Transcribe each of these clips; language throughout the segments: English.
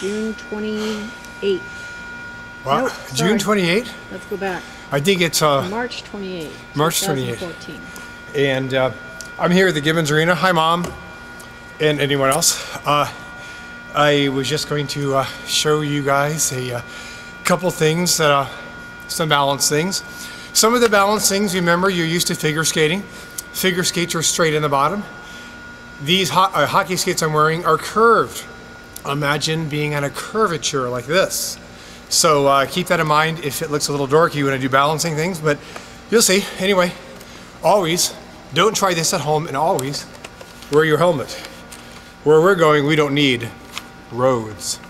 June 28th. Wow. Nope, June 28th? Let's go back. I think it's uh, March 28th. March 28th. and uh, I'm here at the Gibbons Arena. Hi, Mom, and anyone else. Uh, I was just going to uh, show you guys a uh, couple things that, uh, some balance things. Some of the balance things, remember, you're used to figure skating. Figure skates are straight in the bottom. These ho- uh, hockey skates I'm wearing are curved. Imagine being on a curvature like this. So uh, keep that in mind if it looks a little dorky when I do balancing things, but you'll see. Anyway, always don't try this at home and always wear your helmet. Where we're going, we don't need roads.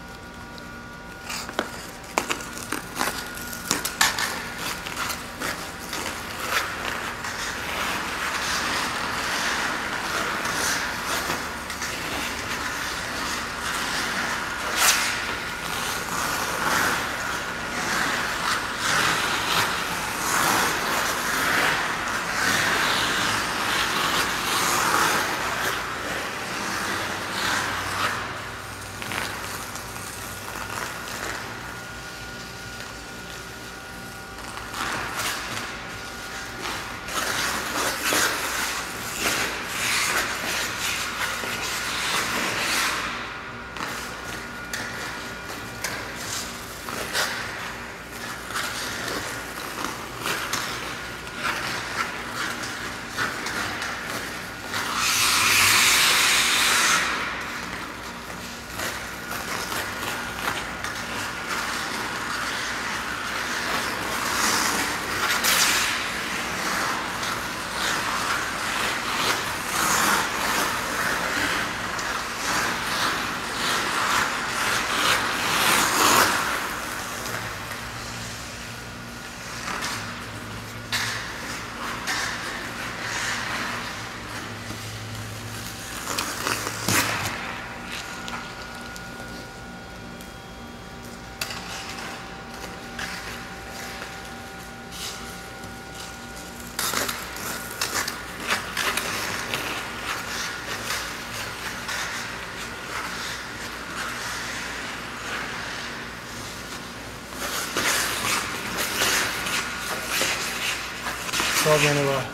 So I'm going to uh,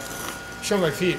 show my feet.